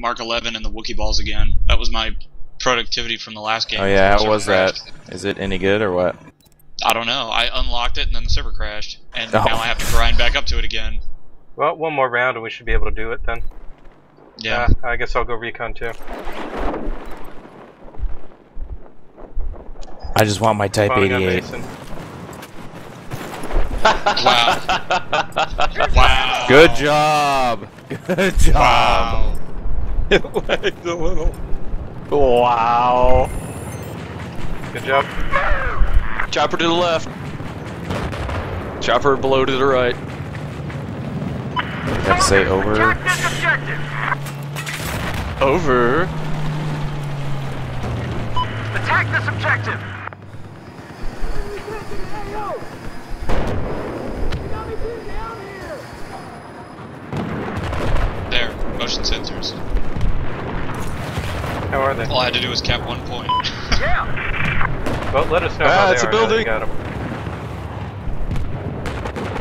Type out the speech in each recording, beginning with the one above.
Mark 11 and the Wookie balls again. That was my productivity from the last game. Oh yeah, how was that? crashed. Is it any good or what? I don't know. I unlocked it and then the server crashed, and Oh. now I have to grind back up to it again. Well, one more round and we should be able to do it then. Yeah. Uh, I guess I'll go recon too. I just want my Type Spawning 88. Wow. wow. Good job. Good job. Wow. It lagged a little. Wow. Good job. Chopper to the left. Chopper below to the right. Have to say over. Over. Attack this objective! There. Motion sensors. How are they? All I had to do was cap one point. Yeah! Well, let us know Ah, how they it's a are now that you building.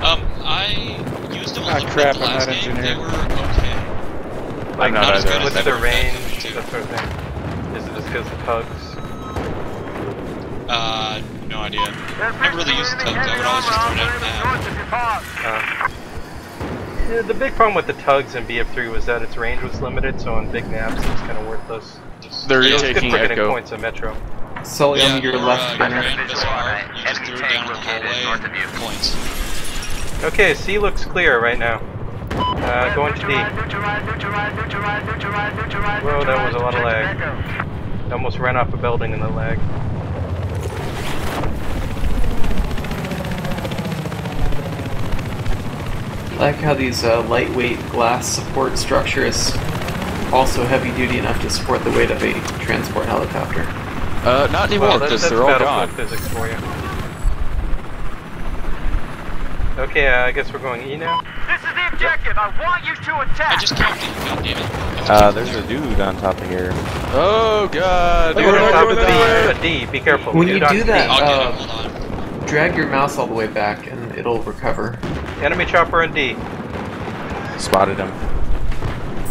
um, I used them a Ah, crap, bit the I'm last not game. engineer. They were okay. Like, not not as good What's they the range? then, That too. sort of thing. Is it just because of tugs? Uh, no idea. Never really used tugs. I would always just throw it out now. Uh, yeah, the big problem with the tugs in BF3 was that its range was limited, so on big maps it's kind of worthless. They're Yeah, It was good for getting Echo. points in Metro. Sully Yeah, on your or, left uh, banner. You just threw it down the hallway. Points. Okay, C looks clear right now. Uh, going to D. Whoa, that was a lot of lag. Almost ran off a building in the lag. Like how these uh, lightweight glass support structure is also heavy duty enough to support the weight of a transport helicopter. Uh, not anymore Well, that- because that's they're all gone. physics for you. Okay, uh, I guess we're going E now. This is the objective! I want you to attack. I just capped it. God damn it. Uh, there's a dude on top of here. Oh god. We're on top of that D, way. uh, D, be careful. When Dude you do that, Uh, get it. Hold on. Drag your mouse all the way back and it'll recover. Enemy chopper in D. Spotted him.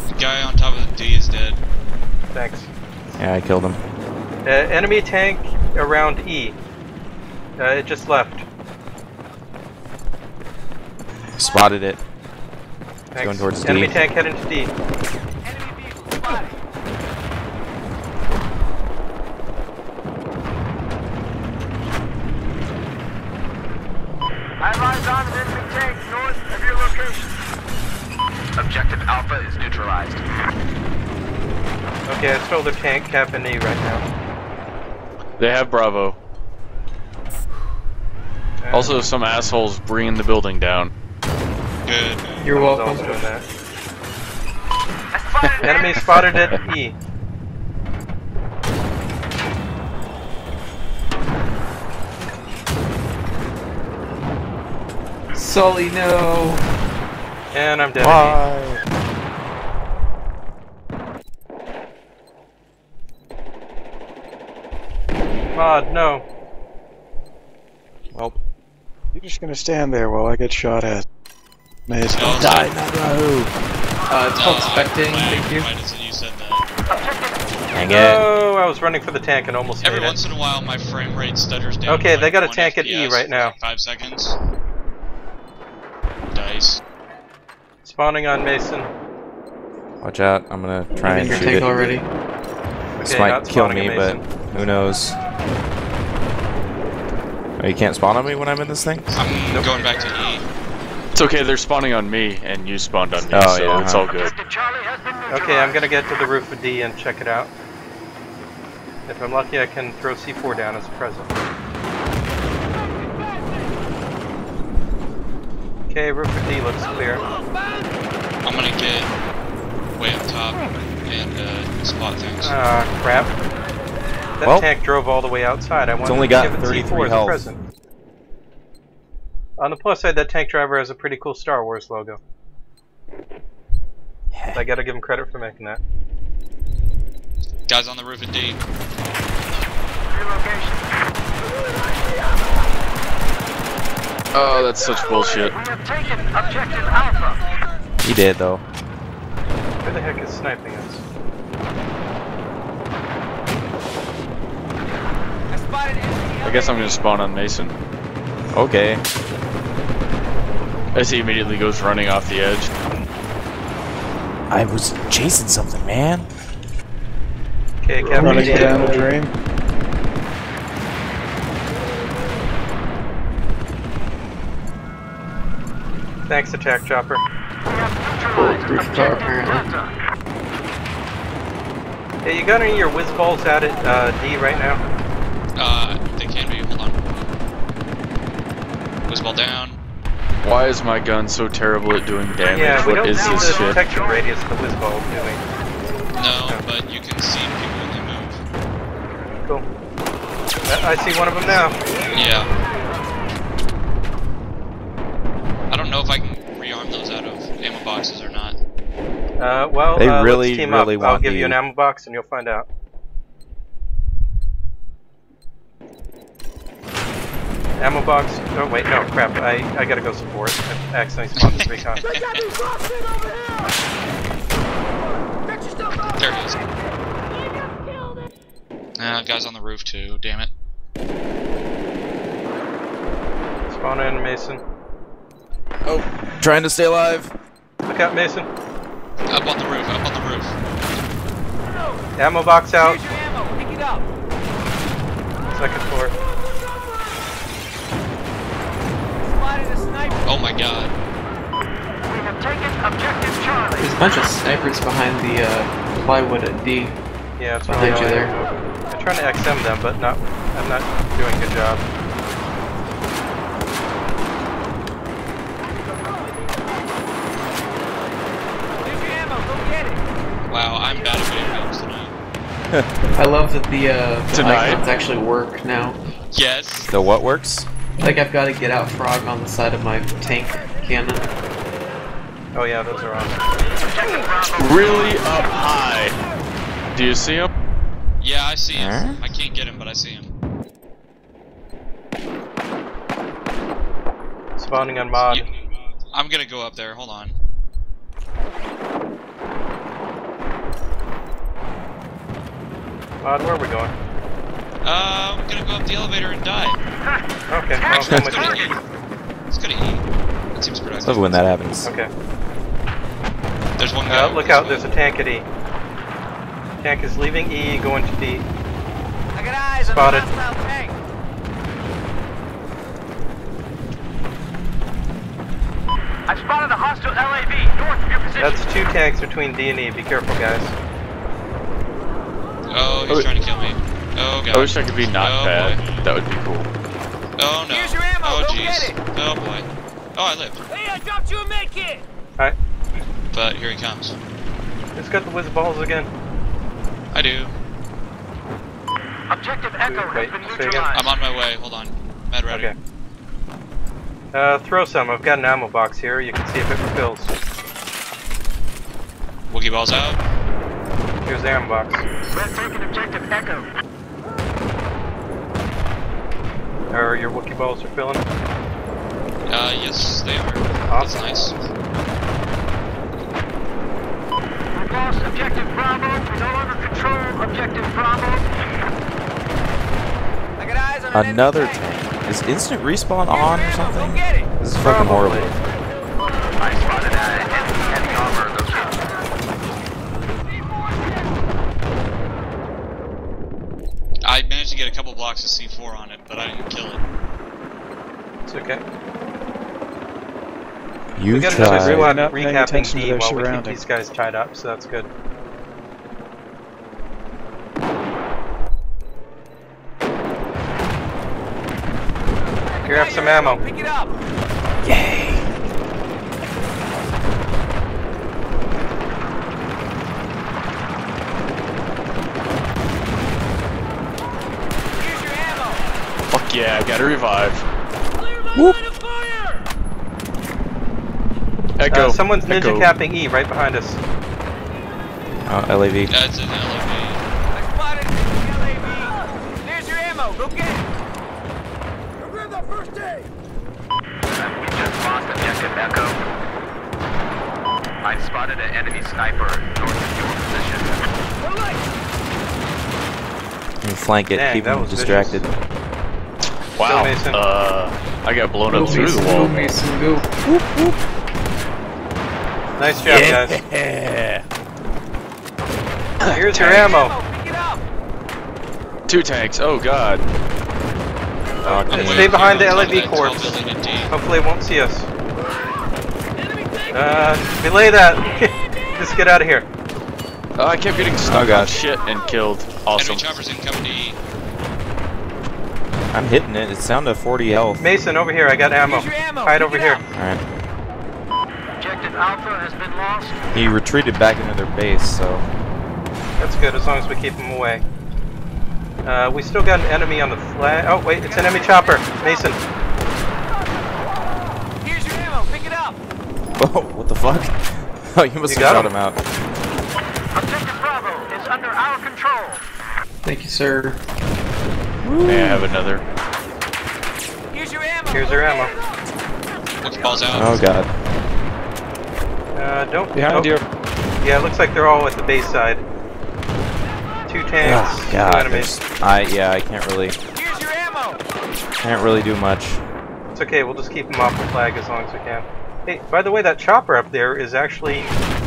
The guy on top of the D is dead. Thanks. Yeah, I killed him. Uh, enemy tank around E. Uh, it just left. Spotted it. Thanks. going towards D. Enemy tank heading to D. I rise on an enemy tank north of your location. Objective Alpha is neutralized. Okay, I stole the tank cap in E right now. They have Bravo. Uh, Also, some assholes bringing the building down. Good. You're someone's welcome. also doing that. Spotted an Enemy spotted at E. Sully, no! And I'm dead. at Why? Mod, no. Well, You're just gonna stand there while I get shot at. Amazing. No, Die, Nando! Uh, it's No, called I- spectating, thank you. Right as you said that. Dang it. Oh, I was running for the tank and almost Every made once it. in a while, my frame rate stutters down. Okay, they like got a 1 tank at E right now. like Five seconds. Dice. Spawning on Mason. Watch out, I'm gonna try I'm and your shoot tank it. already. This Okay, might kill me, but who knows? Oh, you can't spawn on me when I'm in this thing? I'm going back to E. it's okay. They're spawning on me, and you spawned on me, Oh, so yeah, it's huh. all good. Objective Charlie has been neutralized. Okay, I'm gonna get to the roof of D and check it out. If I'm lucky, I can throw C4 down as a present. Okay, roof of D looks clear. I'm gonna get way up top and uh, spot things. Ah, crap. That Well, tank drove all the way outside. I wanted only to got give it 33 C4 as a health. present. On the plus side, that tank driver has a pretty cool Star Wars logo. I gotta give him credit for making that. Guys on the roof of D. Relocation. Oh, that's such bullshit. We have taken Objective Alpha. He did, though. Who the heck is sniping us? I guess I'm gonna spawn on Mason. Okay. As he immediately goes running off the edge. I was chasing something, man. Okay, Captain. Running Dave. down the drain. Thanks, attack chopper. Bulletproof car. Yeah, you got any of your whiz balls out at uh, D right now? Uh, they can be. Hold on. Whizball down. Why is my gun so terrible at doing damage? yeah, we don't is see this the shit? detection radius the whiz ball doing. No, but you can see people when they move. Cool. I, I see one of them now. Yeah. I don't know if I can rearm those out of ammo boxes or not. Uh, well, They uh, really, let's team really up. I'll want give you an ammo box and you'll find out. Ammo box. Oh wait, no, crap. I I gotta go support. I accidentally spawned this recon. There he is. Ah, guys on the roof too. Damn it. Spawn in, Mason. Oh, trying to stay alive. Look out, Mason. Up on the roof. Up on the roof. Ammo box out. Second floor. Oh my god. We have taken objective Charlie. There's a bunch of snipers behind the uh, plywood at D. Yeah, it's Behind really you there. I'm trying to XM them, but not. I'm not doing a good job. Wow, I'm bad at video games tonight. I love that the, uh, the Tonight? icons actually work now. Yes. The what works? Like I've got a get out frog on the side of my tank cannon. Oh yeah, those are on. Really up high. Do you see him? Yeah, I see him. Huh? I can't get him, but I see him. Spawning on mod. You- I'm gonna go up there. Hold on. Mod, where are we going? Uh, I'm gonna go up the elevator and die. Okay, well, Actually, I'm let's with go to you. E. Let's go to E. That seems productive. Love when that happens. Okay. There's one guy. Uh, look out, there's a tank at E. Tank is leaving E, going to D. I got eyes Spotted. on the tank. I've spotted a hostile LAV north of your position. That's two tanks between D and E. Be careful, guys. Oh, he's Oh. trying to kill me. Oh god. I wish I could be not Oh, bad. boy. That would be cool. Oh no. Here's your ammo, Oh go jeez. Oh boy. Oh, I lived. Hey, I dropped you a med kit. Alright, But here he comes. let's got the whiz balls again. I do. Objective Echo Wait, has been say again. neutralized. I'm on my way. Hold on. Med ready. Okay. Uh, throw some. I've got an ammo box here. You can see if it refills. Wookie balls out. Here's the ammo box. We've taken objective Echo. Or your Wookie balls are filling. Uh, yes, they are. That's nice. We've lost objective Bravo. We no longer control objective Bravo. I got eyes on an Another tank. tank. Is instant respawn on or Here's your ammo, something? Go get it. This is fucking horrible. I spotted a heavy, heavy armor location. I managed to get a couple blocks of C4 on it, but I didn't kill it. It's okay. You we got another tried. squad Not paying recapping attention to D their while we keep surroundings. these guys tied up, so that's good. Grab some ammo. Pick it up. Yay! Here's your ammo. Fuck yeah, gotta revive. Whoop. line of fire. Echo. Uh, someone's ninja Echo. capping E right behind us. Oh, LAV. That's an LAV. I spotted the LAV. There's your ammo. Go get it. Go grab that first aid. We just lost objective Echo. I've spotted an enemy sniper north of your position. You flank it, Dang, keep that him was distracted. Wow. Mason. Uh, I got blown Go up through Mason, the go wall. Mason, go. Nice job, guys. Yeah. Here's your ammo. Two tanks. Oh god. Oh, Just dang. stay behind the Top LAV that corpse. building in D. Hopefully it won't see us. Uh, belay that. Just get out of here. Oh, I kept getting stuck on gosh. shit and killed. Awesome. Enemy choppers incoming to E. I'm hitting it. It's down to 40 health. Mason, over here. I got ammo. Hide over here. Alright. Objective Alpha has been lost. He retreated back into their base, so. That's good as long as we keep him away. Uh, we still got an enemy on the flag. Oh, wait, it's an enemy chopper. Mason. Here's your ammo. Pick it up. Oh, what the fuck? Oh, you must You have got shot him. him out. Objective Bravo is under our control. Thank you, sir. May I have another? Here's your ammo. Here's your ammo. Looks balls out. Oh god. Uh, don't. Behind you. Yeah, it looks like they're all at the base side. Two tanks, Oh, two god. enemies. I yeah, I can't really Here's your ammo. can't really do much. It's okay, we'll just keep them off the flag as long as we can. Hey, by the way, that chopper up there is actually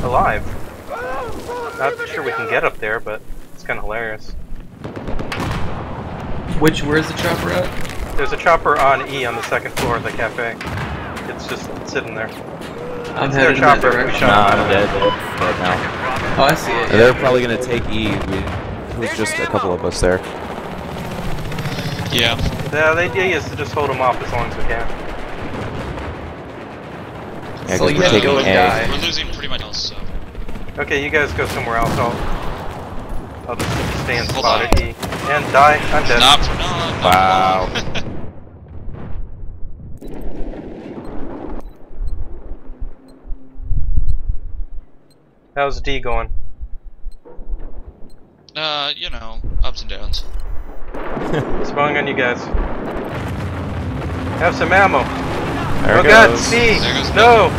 alive. Not sure we can get up there, but it's kind of hilarious. Which, where's the chopper at? There's a chopper on E on the second floor of the cafe. It's just sitting there. I'm It's their headed in that chopper. We direction. shot Nah, I'm down. dead. Dead now. Oh, I see it. yeah. They're probably gonna take E. We, it just a couple of us there. Yeah. The, the idea is to just hold them off as long as we can. Yeah, So 'cause you we're have to taking go and A. die. We're losing pretty much else, so. Okay, you guys go somewhere else. I'll, I'll just stay in Hold spot on. at E. And die. I'm dead. Not for not. Wow. How's D going? uh, you know, ups and downs. Spawning on you guys. Have some ammo. There oh it god, goes. C! There goes No!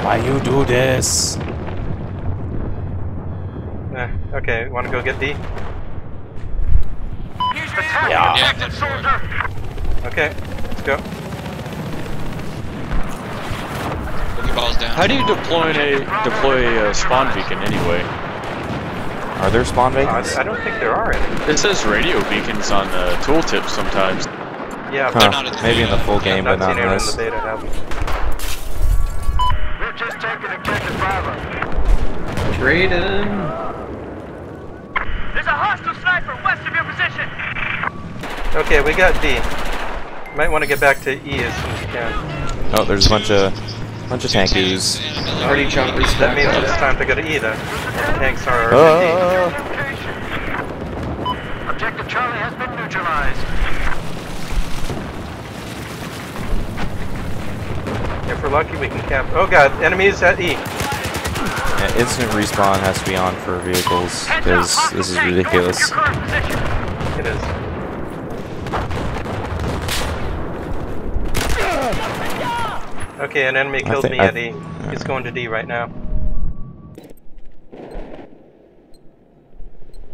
No! Why you do this? Eh, okay, wanna go get D? Here's your Yeah. Yeah, objective good for it. soldier. Okay, let's go. Boogie balls down. How do you deploy a deploy a spawn beacon anyway? Are there spawn Uh. I don't think there are any. It says radio beacons on the tooltip sometimes. Yeah, Huh, but not in the maybe in the full Yeah, game, I've but not not in it in the this. Beta, haven't. We're just Bravo. Drayden. There's a hostile sniper west of your position. Okay, we got D. Might want to get back to E as soon as you can. Oh, there's a bunch of bunch of Two tanks tankies. and an Party LAV. That means it's time to go to E then. Tanks are Oh, ah. Location. Objective Charlie has been neutralized. We're lucky, we can cap. Oh god, enemies at E. yeah, instant respawn has to be on for vehicles because this is tank north of ridiculous. Your current position. It is. Okay, an enemy killed me I- at E. He's going to D right now.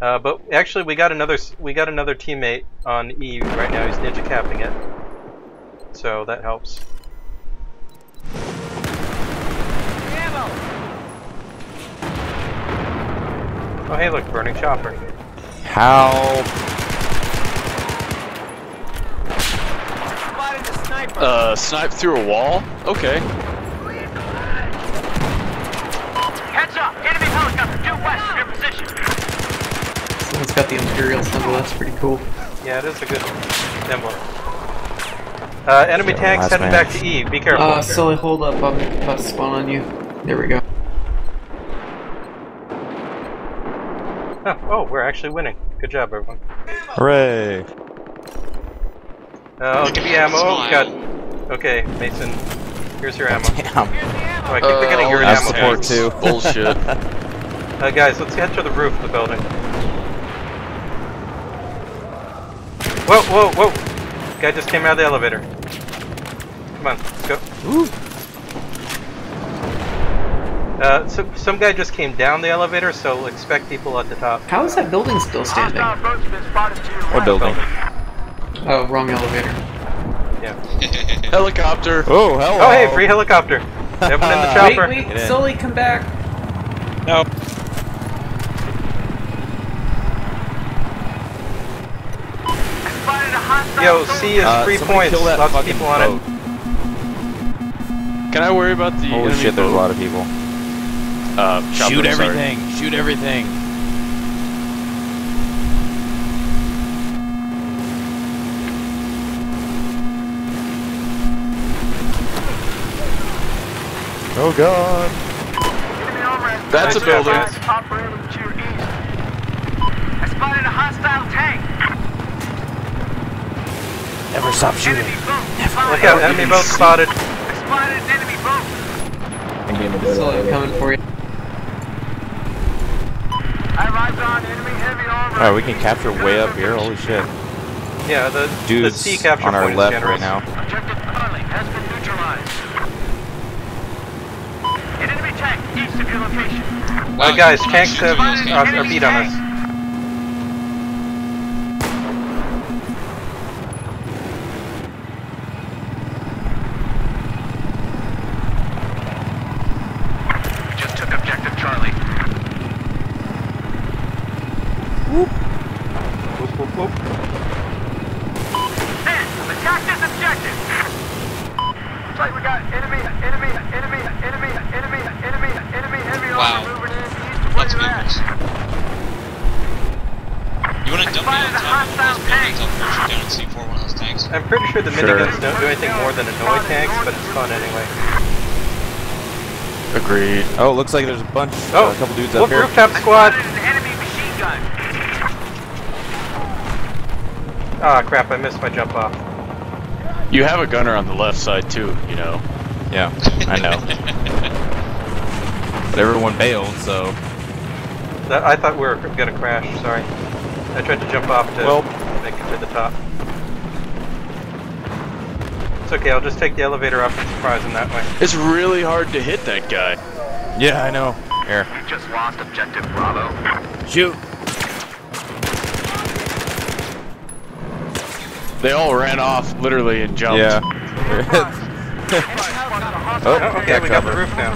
Uh, but actually, we got another we got another teammate on E right now. He's ninja capping it, so that helps. Oh hey, look, burning chopper. Help! Spotted the sniper. Uh, snipe through a wall? Okay. Heads up, enemy helicopter due west of your position. Someone's got the Imperial symbol. That's pretty cool. Yeah, it is a good emblem. Uh, enemy Yeah, tanks heading match. back to E. Be careful. Uh, Sully, hold up. I'm about to spawn on you. There we go. Oh, we're actually winning. Good job, everyone. Hooray! Uh, I'll give you ammo. Oh, God. Okay, Mason. Here's your ammo. Damn. Oh, I keep forgetting you're an Uh, I ammo. support tank. too. Bullshit. Uh, guys, let's head to the roof of the building. Whoa, whoa, whoa! Guy just came out of the elevator. Come on. Let's go. Uh, so, some guy just came down the elevator, so expect people at the top. How is that building still standing? Hostile boat's been spotted to your What building? Oh, wrong elevator. Yeah. helicopter. Oh, hello. Oh, hey, free helicopter. Everyone in the chopper. wait, Get in. Sully, come back. no. Spotted a hostile Yo. C is Uh, three somebody points. kill that Lots of fucking people on boat. it. Can I worry about the Holy enemy shit, there's a lot of people. Uh, chopper, Shoot sorry. everything! Shoot everything! Oh god! Enemy. That's a building. guys. Operating to your east. I spotted a hostile tank. Never stop shooting. Enemy boat. Look out, enemy boat spotted. I spotted an enemy boat. Sully, I'm coming for you. I arrived on enemy heavy armor. Alright, we can capture way up here, holy shit. Yeah, the, Dudes the C capture on our point left generous. right now. Objective Charlie has been neutralized. An enemy tank east of your location. Wow, Uh, guys, tanks have, those are, are beat on us. We just took objective Charlie. Whoop, whoop, whoop. Then, attack this objective. Looks like we got enemy, enemy, enemy, enemy, enemy, enemy, enemy heavy Wow. armor moving in east of where Lots of you're at. vehicles. You wanna dump me on Spotted a top of one of hostile those buildings? I'll push you down and see for one of those tanks. I'm pretty sure the Sure. miniguns don't do anything more than annoy tanks, but it's fun anyway. Agreed. Oh, looks like there's a bunch, Oh, uh, a couple dudes up here. rooftop I squad. spotted an enemy machine gun. Ah, crap, I missed my jump off. You have a gunner on the left side too, you know. Yeah, I know. but everyone bailed, so. I thought we were gonna crash, sorry. I tried to jump off to Well- make it to the top. It's okay, I'll just take the elevator up and surprise him that way. It's really hard to hit that guy. Yeah, I know. Here. We just lost objective Bravo. Shoot! They all ran off literally and jumped. Yeah. Oh, oh, okay, got we got the cover. roof now.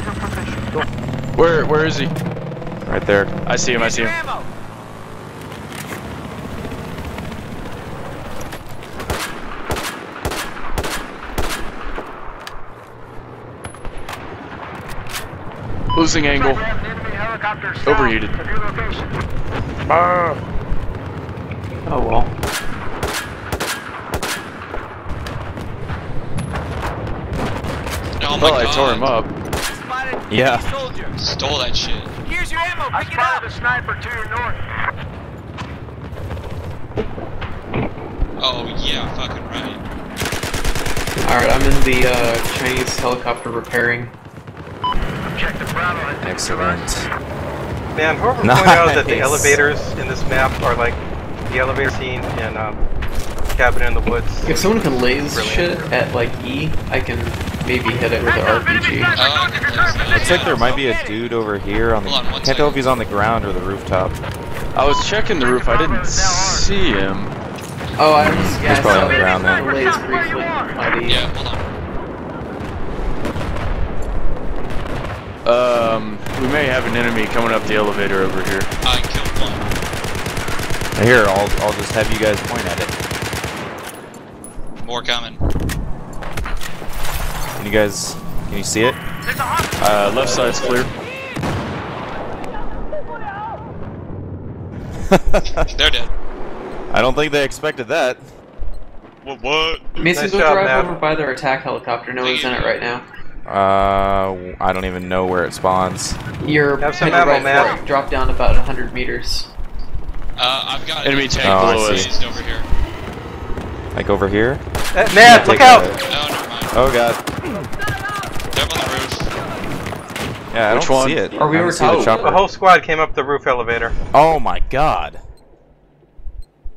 Where where is he? right there. I see him, I see your him. Ammo. Losing angle. We have an enemy helicopter south Overheated. of your location. Oh well. Oh my Well, I god. tore him up. Spotted Yeah. soldier. Stole that shit. Here's your ammo. I Pick it up. spotted a sniper to your north. Oh yeah, fucking right. Alright, I'm in the uh, Chinese helicopter repairing. Objective Bravo has been Excellent. Man, whoever pointed out that the elevators in this map are like the elevator scene in um, Cabin in the Woods. If someone can laze Brilliant. shit at like E, I can maybe hit it with the Heads up, enemy RPG. sniper north of your current okay. Looks like there might be a dude over here on the. Hold on Can't tell if he's on the ground or the rooftop. I was checking the roof, I didn't see him. Oh, I was. Yeah, He's probably I on the ground then. laze briefly. Yeah, hold on. Um we may have an enemy coming up the elevator over here. I killed one. Here, I'll I'll just have you guys point at it. More coming. Can you guys? Can you see it? There's a hostile Uh left side's clear. They're dead. I don't think they expected that. What? What? Mason, Nice go job, drive Matt. over by their attack helicopter. No one's in it right now. Uh, I don't even know where it spawns. You're Have some ammo, right Matt. for. Drop down about 100 meters. Uh, I've got Enemy tank Oh, below I us. see. over here. Like over here? Uh, Matt, look out! a- No, never mind. Oh god. They're on the roof. Yeah, I Which don't one? see it. Are we I don't over see the. The whole squad came up the roof elevator. Oh my god.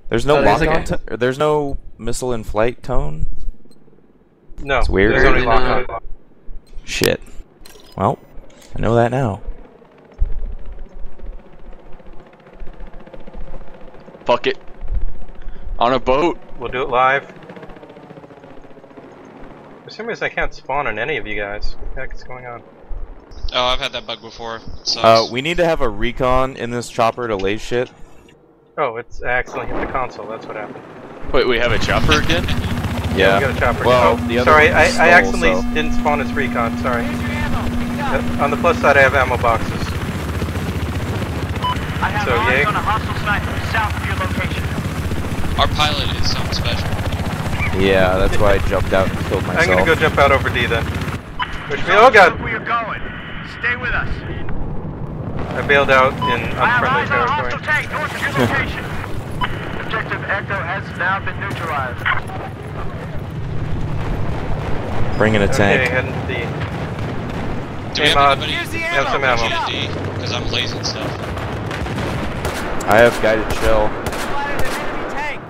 There's no Oh, there's lock a on. guy. To- or there's no missile in flight tone. No, It's weird. There's only lock on. Shit. Well, I know that now. Fuck it. On a boat. We'll do it live. For some reason, I can't spawn on any of you guys. What the heck is going on? Oh, I've had that bug before. It. Uh, we need to have a recon in this chopper to lay shit. Oh, it's I accidentally hit the console. That's what happened. Wait, we have a chopper again? Yeah. We got a chopper. Well, oh, the other sorry, I, stole, I accidentally so- didn't spawn as recon. Sorry. On the plus side, I have ammo boxes. I have So, eyes Yay? on a hostile sniper south of your location. Our pilot is something special. Yeah, that's why I jumped out and killed myself. I'm gonna go jump out over D then. Push me. Oh god! Where you're going. Stay with us. I bailed out in I have unfriendly eyes on a territory. tank north of your location. Objective Echo has now been neutralized. Bring in a Okay, tank. heading to D. Do Hey, we Mod. have anybody Here's the Have some ammo. Because I'm blazing stuff. I have guided shell. Spotted an enemy tank.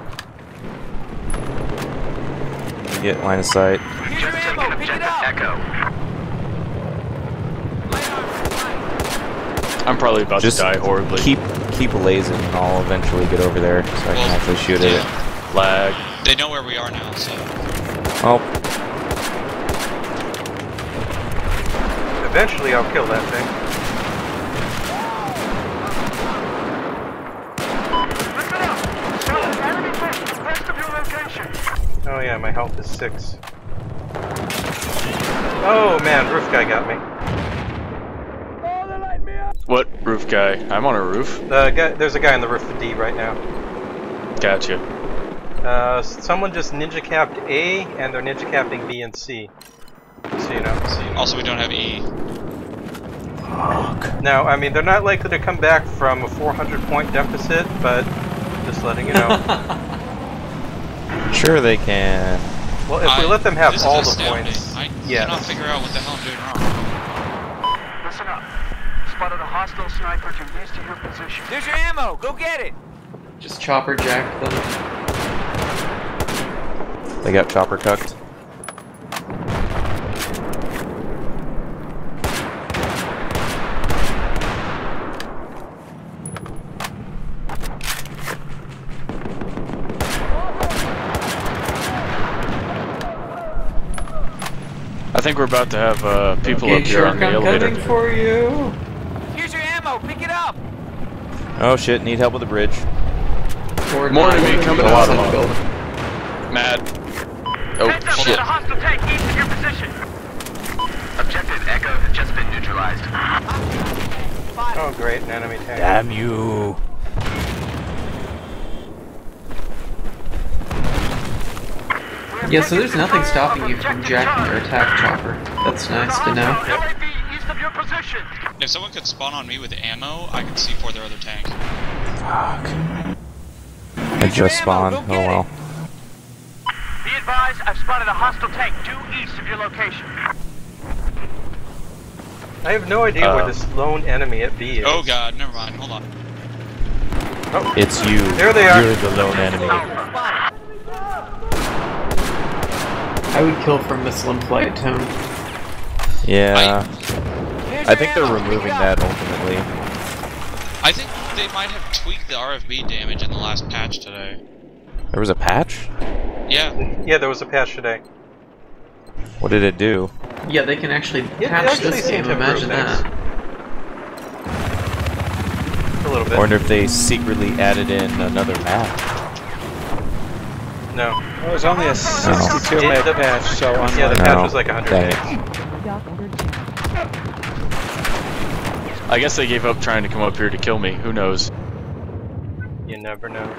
Get line of sight. Here's your Just ammo. taken Pick it objective up. Echo. I'm probably about Just to die horribly. Keep keep lazing and I'll eventually get over there so I can actually shoot at it. yeah, Lag. They know where we are now, so. Oh, Eventually, I'll kill that thing. Listen up. Show enemy push west of your location. Oh yeah, my health is six. Oh man, roof guy got me. What roof guy? I'm on a roof. The guy, there's a guy on the roof of D right now. Gotcha. Uh, someone just ninja capped A, and they're ninja capping B and C. So you know. Also, we don't have E. Fuck. Now, I mean, they're not likely to come back from a 400 point deficit, but just letting you know. sure they can. well, if we let them have all the astounding. points, I yes. cannot figure out what the hell I'm doing wrong. Listen up. Spotted a hostile sniper to east of your position. There's your ammo. Go get it. Just chopper jack them. They got chopper cucked. I think we're about to have uh, people Okay, up here sure, on the I'm elevator. coming for you. Here's your ammo. Pick it up. Oh shit, need help with the bridge. Or More not. enemy coming Go out. outside the building. Mad. Oh Heads up. shit. There's a hostile tank east of your position. Objective Echo has just been neutralized. Oh, great, an enemy tank. Damn you. Yeah, so there's nothing stopping you from jacking your attack chopper. That's nice to know. UAV east of your position. If someone could spawn on me with ammo, I could see for their other tank. Fuck. I just spawned. Oh well. Be advised, I've spotted a hostile tank due east of your location. I have no idea where Uh, this lone enemy at B is. Oh god, never mind. Hold on. Oh. It's you. There they are. You're the lone enemy. I would kill from missile and flight tone. Yeah. Here's I think they're removing that ultimately. I think they might have tweaked the RFB damage in the last patch today. There was a patch? Yeah. Yeah, there was a patch today. What did it do? Yeah, they can actually Yeah, patch they actually this game. to improve Imagine things. that. A little I bit. wonder if they secretly added in another map. No. Well, it was only a 62 It- meg the- patch, so Yeah, the unlike patch No, was like 100 dang. I guess they gave up trying to come up here to kill me. Who knows? You never know.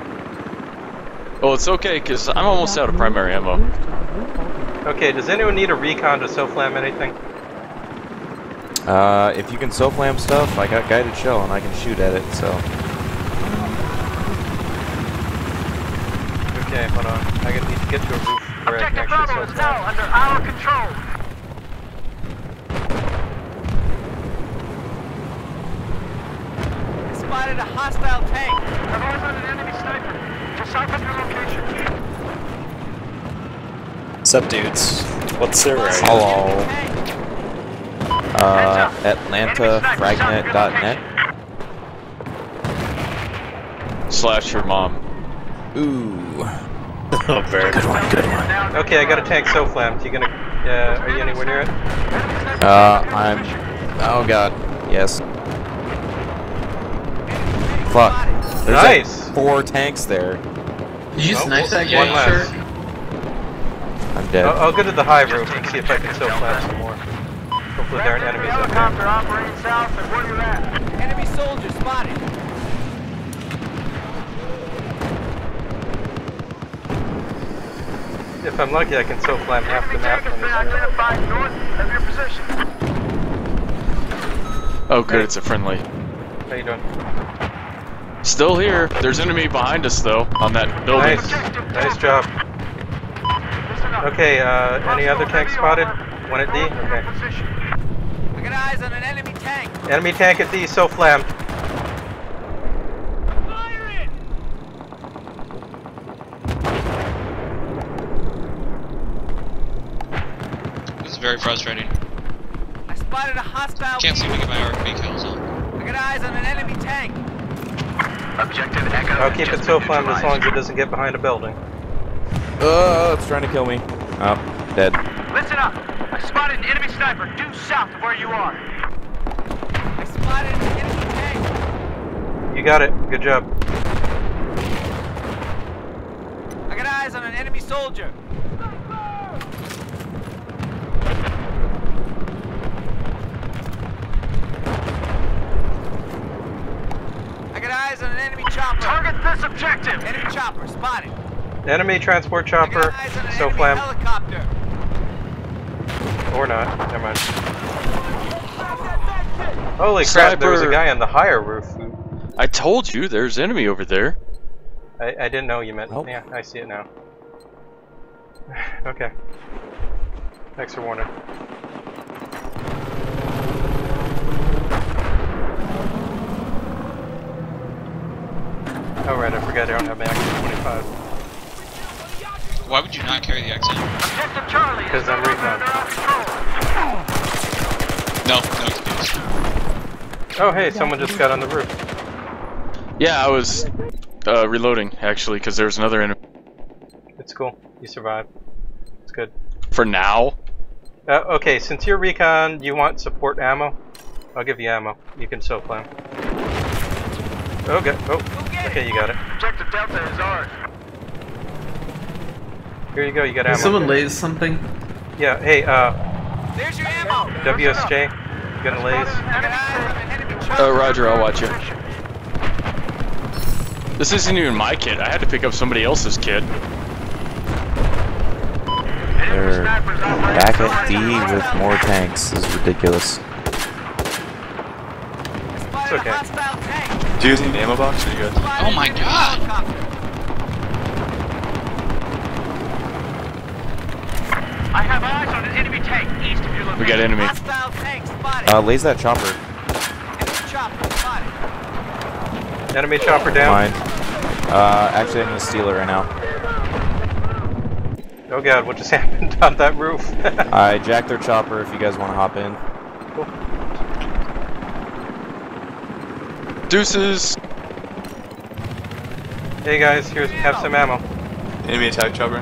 Oh, it's okay, because I'm almost out of primary ammo. Okay, does anyone need a recon to SOFLAM anything? Uh, if you can SOFLAM stuff, I got guided shell and I can shoot at it, so. Okay, hold on. I gotta need to get to a roof where I can Objective actually Bravo is now under our control. Spotted a hostile tank. I've eyes on an enemy sniper. Sup, dudes? What's their right? Hello. Uh, AtlantaFragnet.net. Slash your mom. Ooh. Oh, very Good one, good one. Okay, I got a tank SOFLAMed. You gonna? Uh, are you anywhere near it? Uh, I'm. Oh god. Yes. Fuck. There's like Nice. four tanks there. Did you Oh, snipe that one guy, less. shirt? I'm dead. I'll, I'll go to the high roof and see if I can still flam some more. Hopefully there aren't enemies up there. Helicopter operating south of where you're at. Enemy soldier spotted. If I'm lucky, I can still flam half the Enemy map tank on has this been area. identified north of your position. Oh, good, it's a friendly. How you doing? Still here. There's enemy behind us though, on that building. Nice. Nice job. Okay, uh, any other Hostile tanks spotted? One at D? north of your Okay. position. I got eyes on an enemy tank. Enemy tank at D, SOFLAMed. Fire it! This is very frustrating. I spotted a hostile. Can't seem to get my RFB kills on. I got eyes on an enemy tank. Objective Echo. I'll keep it so been as long as it doesn't get behind a building. Oh, it's trying to kill me. Oh, dead. Listen up. I spotted an enemy sniper due south of where you are. I spotted an enemy tank. You got it. Good job. I got eyes on an enemy soldier. Eyes on an enemy chopper. Target this objective. Enemy chopper spotted. Enemy transport chopper, got eyes on an so enemy flammed. helicopter. Or not. Never mind. Holy crap, there was a guy on the higher roof. I told you, there's enemy over there. I, I didn't know you meant. Nope. Yeah, I see it now. okay. Thanks for warning. Oh right, I forgot I don't have my X25. Why would you not carry the XM? Objective Charlie Because I'm no recon. longer under our control. No, no excuse. Oh hey, someone just got on the roof. Yeah, I was uh, reloading actually, because there was another enemy. It's cool. You survived. It's good. For now, Uh, okay, since you're recon, you want support ammo? I'll give you ammo. You can SOFLAM. Oh, good. Oh, okay, you got it. Check Objective Delta is ours. Here you go. You got Can ammo. someone laze something? Yeah. Hey, uh, There's your ammo. WSJ, you gonna laze? I got eyes on an enemy chopper. uh, Roger, I'll watch you. This isn't even my kit. I had to pick up somebody else's kit. They're back at D with more tanks. This is ridiculous. Spotted okay. A. Do you need an ammo box? Are you good? Oh my God. I have eyes on an enemy tank east of your location. We got enemy. Hostile tank spotted. Uh, laze that chopper. enemy chopper spotted. Enemy chopper down. Mine. Uh, actually, I'm gonna steal it right now. Oh god, what just happened on that roof? I jacked their chopper if you guys want to hop in. Deuces. hey guys, here's have some ammo. Enemy attack chopper.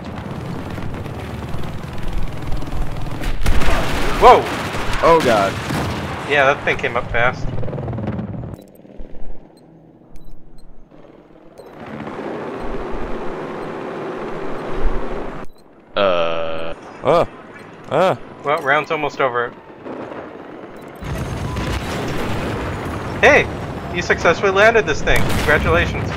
Whoa! Oh god. Yeah, that thing came up fast. Uh, Uh. Uh. Well, round's almost over. Hey, you successfully landed this thing. Congratulations.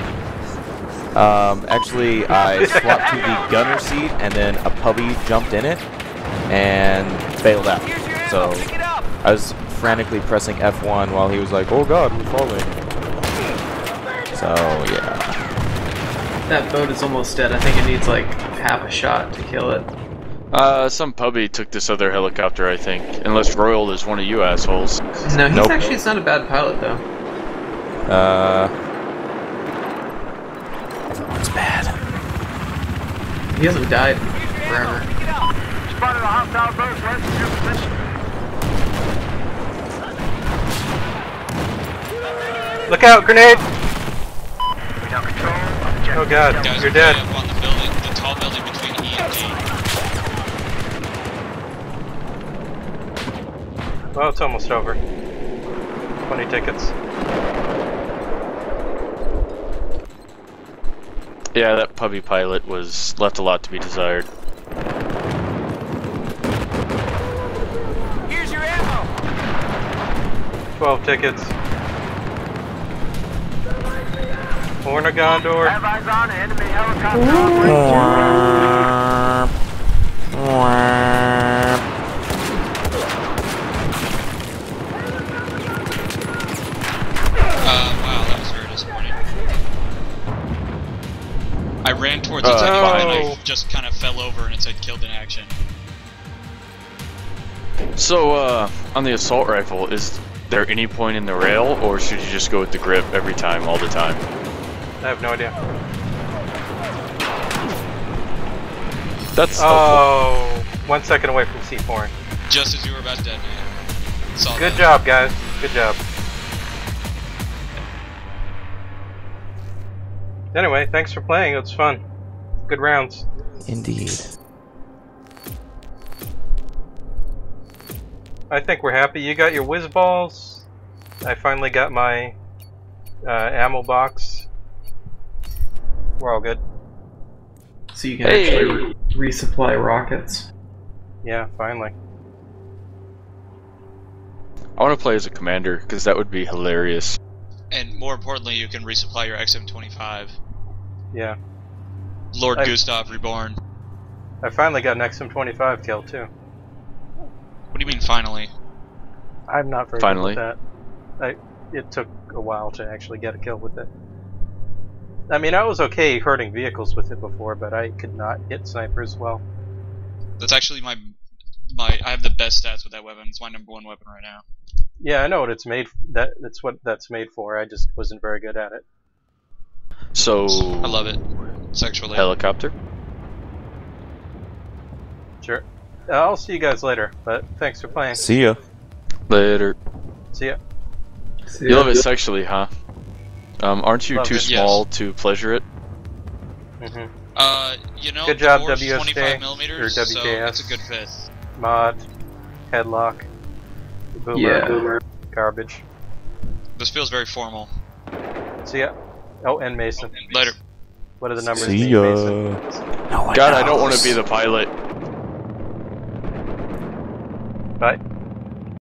Um, actually, I swapped to the gunner seat, and then a puppy jumped in it and bailed out. Here's your ammo. So Pick it up. I was frantically pressing F1 while he was like, "Oh God, we're falling." So yeah. That boat is almost dead. I think it needs like half a shot to kill it. uh, some puppy took this other helicopter, I think. Unless Royal is one of you assholes. No, he's Nope. actually he's not a bad pilot though. Uh. Everyone's bad. He hasn't died forever. Pick it up. Spotted a hostile bird west of your position. Look out, grenade! We now control. Oh god, Guys, you're dead. up on the building, the tall building between E and D. Well, it's almost over. 20 tickets. Yeah, that puppy pilot was left a lot to be desired. Here's your ammo. 12 tickets. Horn of Gondor. Have eyes on enemy helicopter I ran towards its Uh, head and. I just kind of fell over and it said killed in action. So, uh, on the assault rifle, is there any point in the rail, or should you just go with the grip every time, all the time? I have no idea. That's helpful. Oh, one second away from C4. Just as you were about to detonate. Saw Good that. job, guys. Good job. Anyway, thanks for playing. It was fun. Good rounds. Indeed. I think we're happy. You got your whiz balls. I finally got my uh, ammo box. We're all good. So you can Hey. actually re- resupply rockets. Yeah, finally. I want to play as a commander, because that would be hilarious. And more importantly, you can resupply your XM25. Yeah. Lord I- Gustav Reborn. I finally got an XM25 kill too. What do you mean finally? I'm not very Finally. good with that. I, it took a while to actually get a kill with it. I mean, I was okay hurting vehicles with it before, but I could not hit snipers well. That's actually my my. I have the best stats with that weapon. It's my number one weapon right now. Yeah, I know what it's made. That that's what that's made for. I just wasn't very good at it. So, I love it. Sexually. helicopter? Sure. I'll see you guys later. But thanks for playing. See ya. Later. See ya. So, You love it sexually, huh? Um, aren't you Love too it. small to pleasure it? hmm Uh, you know, Good job, the board's WSJ, 25 millimeters, or so WKS. it's a good fit. Mod, headlock, boomer, Yeah. boomer, garbage. This feels very formal. See ya. Oh, oh, and Mason. Later. What are the numbers? See ya. Mason? No God, knows. I don't want to be the pilot. Bye.